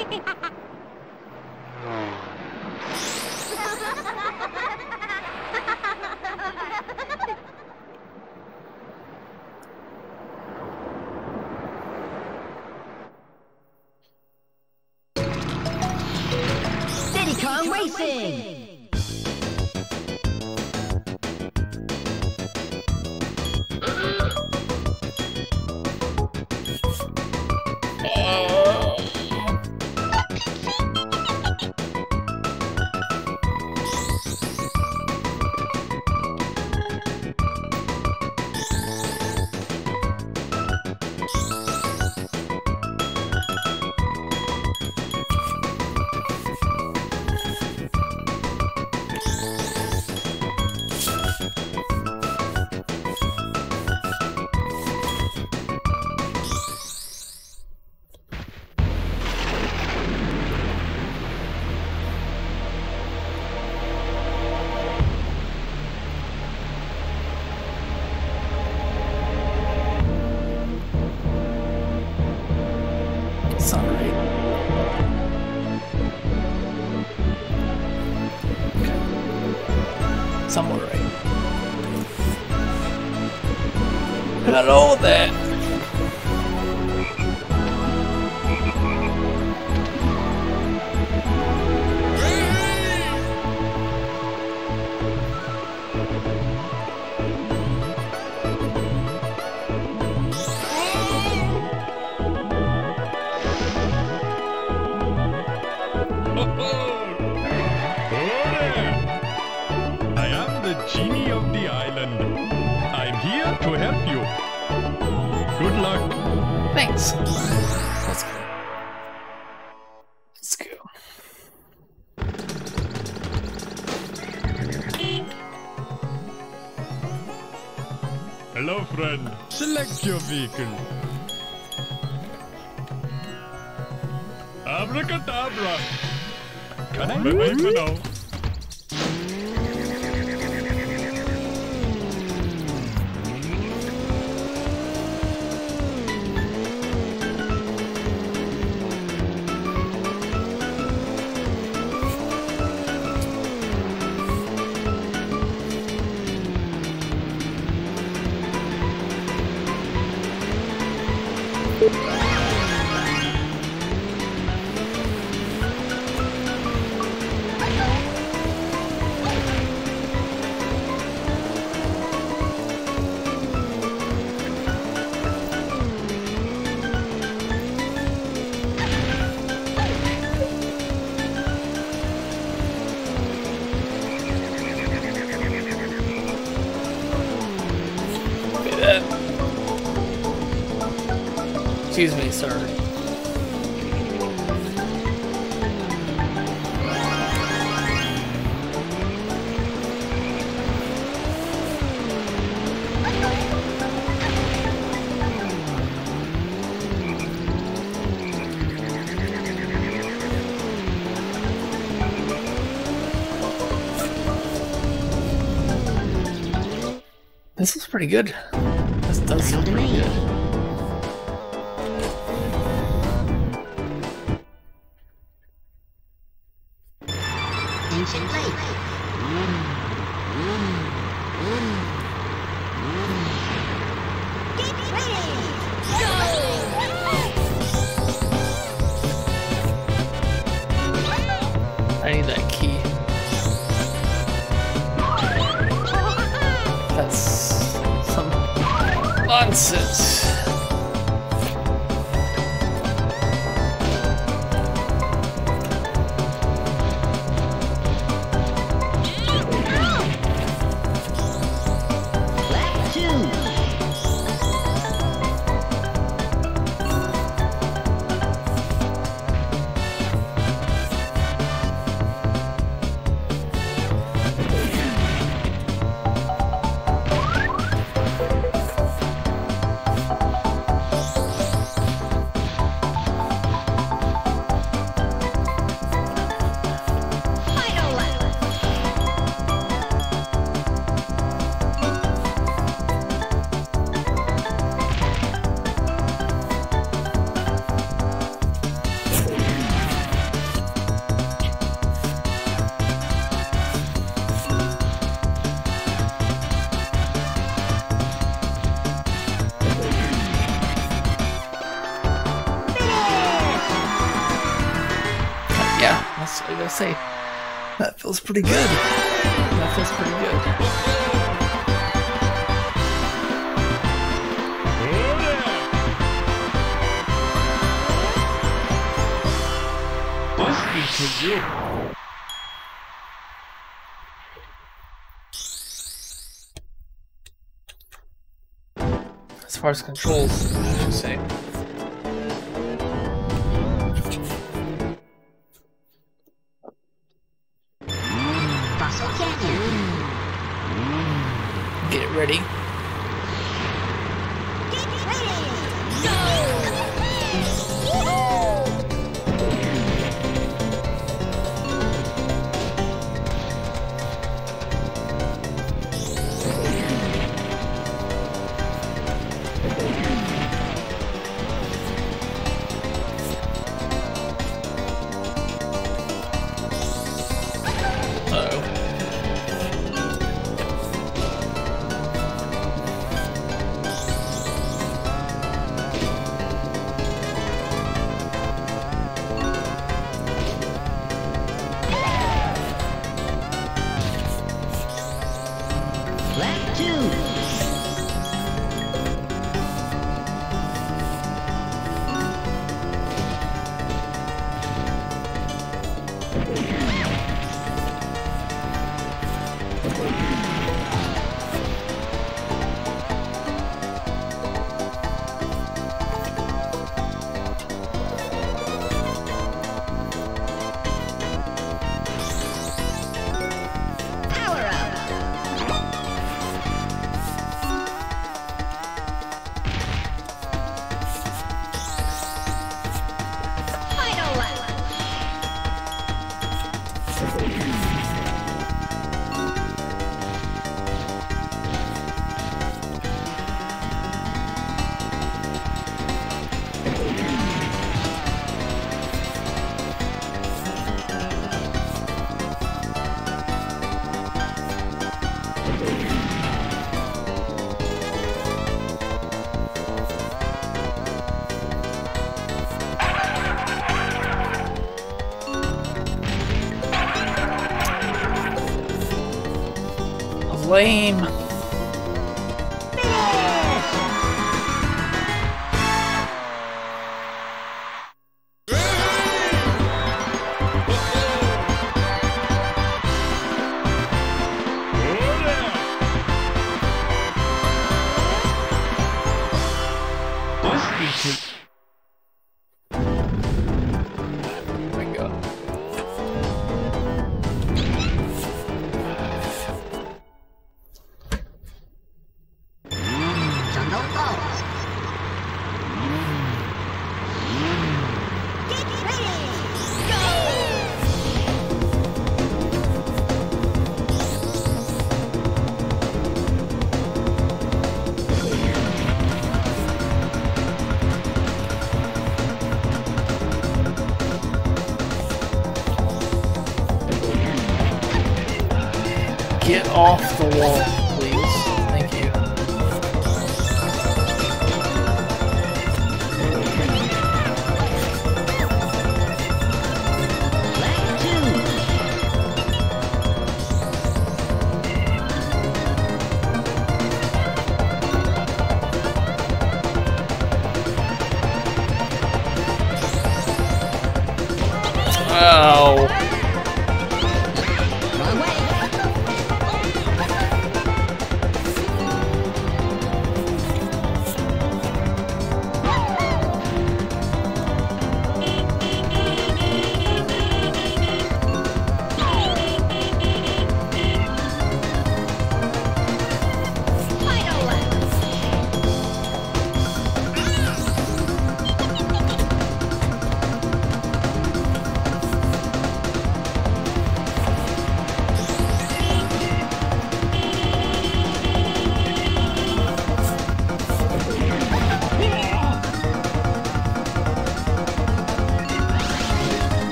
Ha ha ha! Somewhat right. Hello there. Thanks. Let's go. Let's go. Hello, friend. Select your vehicle. Abracadabra. Can I bye for now? This looks pretty good. This does look pretty good. Ancient nonsense. That feels pretty good. That feels pretty good. You. As far as controls, I should say. lame.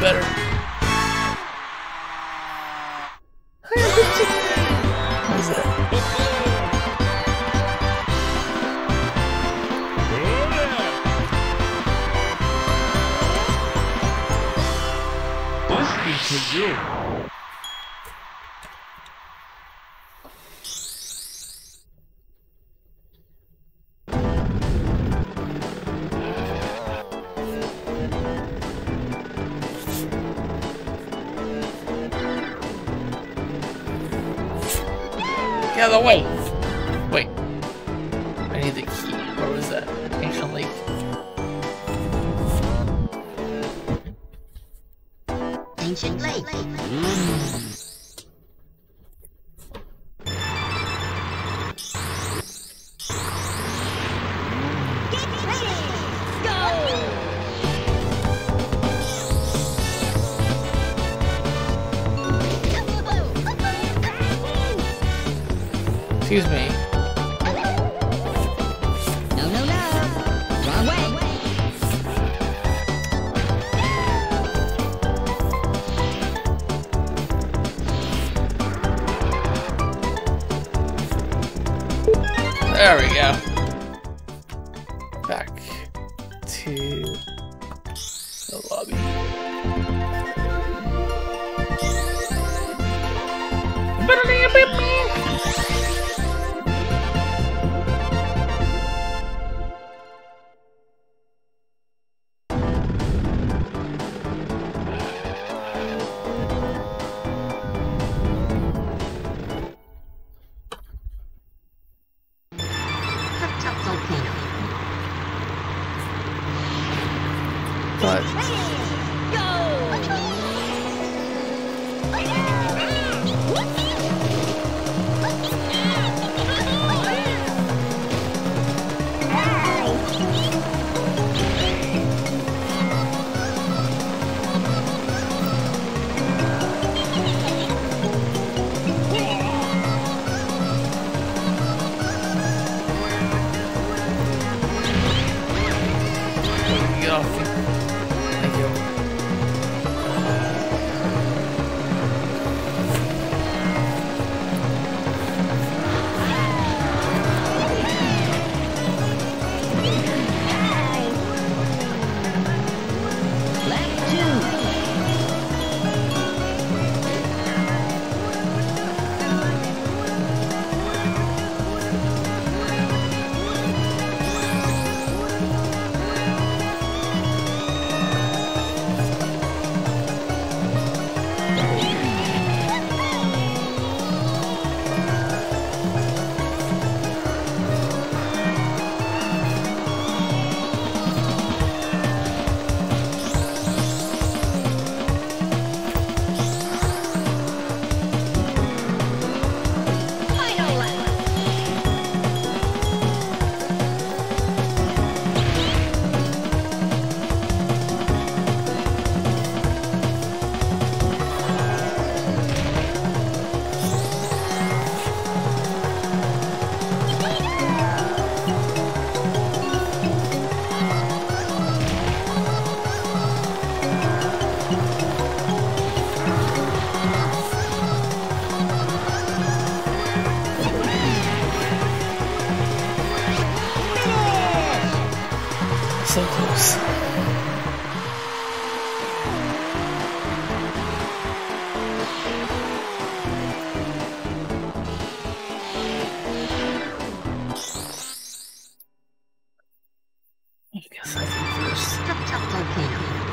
Better. Or was that ancient lake? Ancient lake. Mm. There we go. Back to the lobby. I guess I can first. Structure located.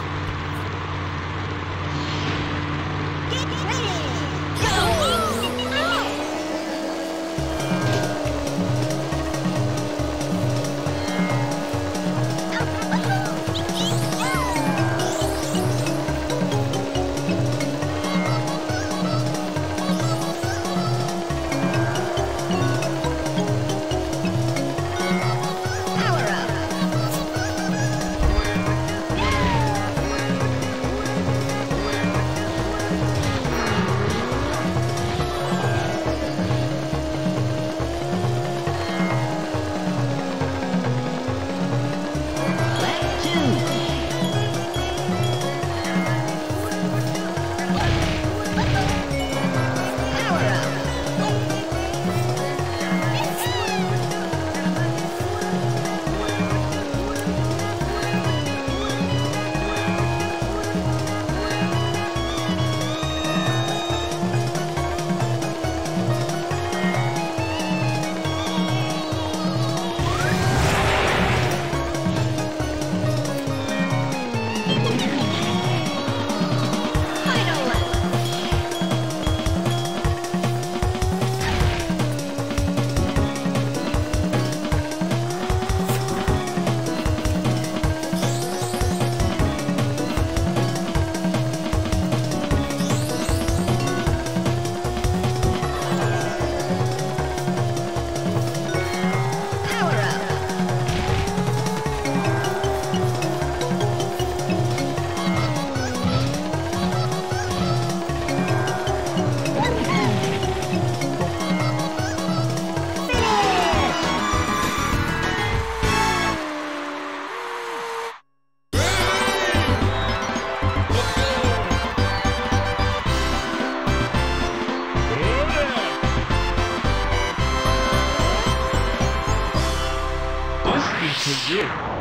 here.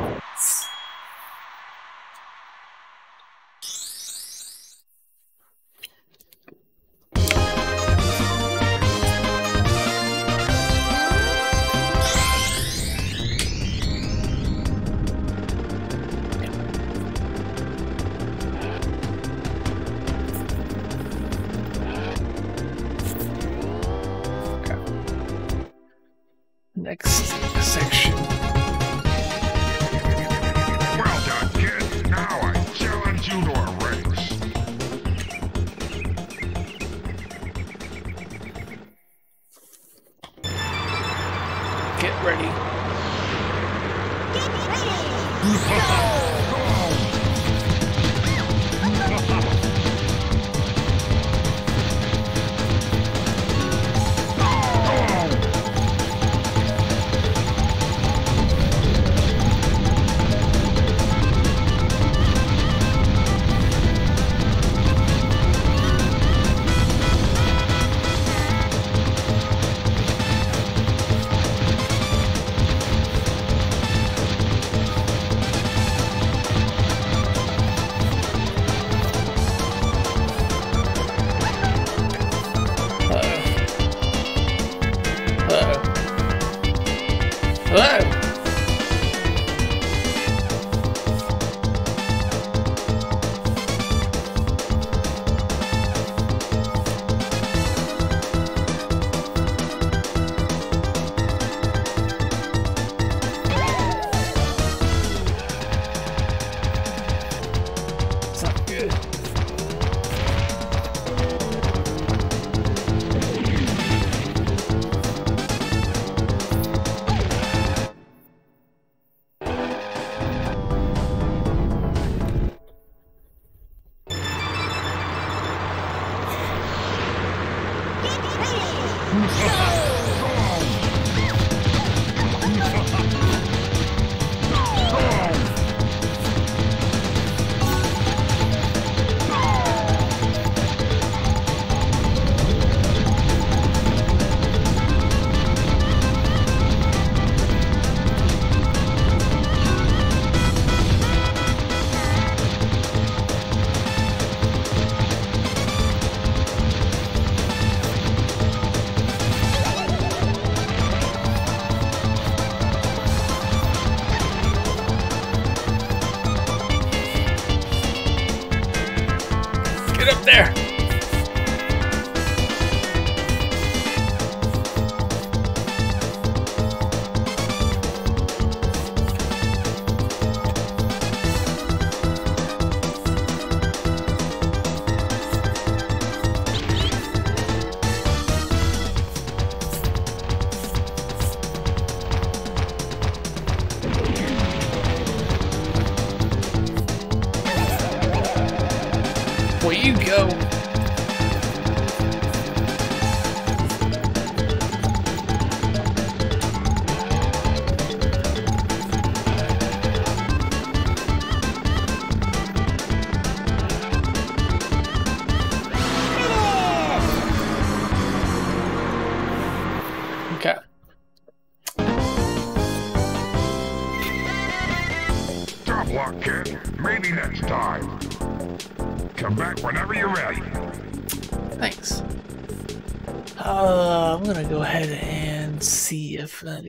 Uh,